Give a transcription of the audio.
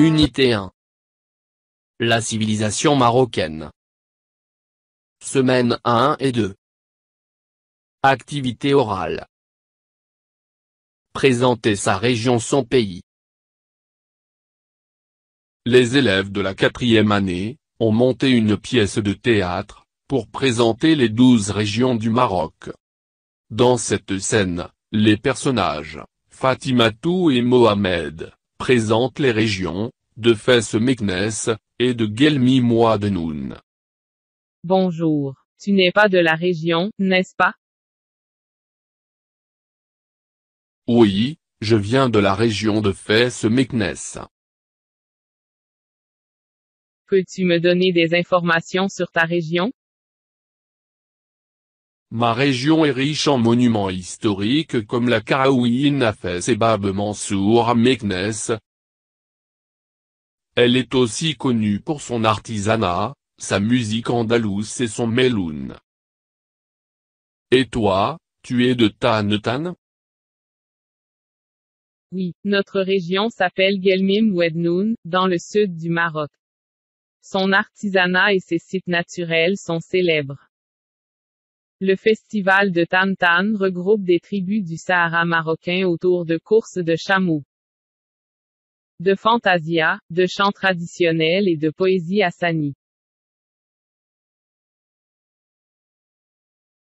Unité 1. La civilisation marocaine. Semaine 1 et 2. Activité orale. Présenter sa région son pays. Les élèves de la quatrième année, ont monté une pièce de théâtre, pour présenter les douze régions du Maroc. Dans cette scène, les personnages, Fatimatou et Mohamed, présentent les régions, de Fès Meknès, et de Guelmi Noun. Bonjour, tu n'es pas de la région, n'est-ce pas? Oui, je viens de la région de Fès Meknès. Peux-tu me donner des informations sur ta région? Ma région est riche en monuments historiques comme la Karaouine Fès et Bab Mansour à Meknès. Elle est aussi connue pour son artisanat, sa musique andalouse et son meloun. Et toi, tu es de Tanetan Oui, notre région s'appelle Gelmim Wednoun, dans le sud du Maroc. Son artisanat et ses sites naturels sont célèbres. Le festival de Tantan regroupe des tribus du Sahara marocain autour de courses de chameaux. De fantasia, de chants traditionnels et de poésie hassani.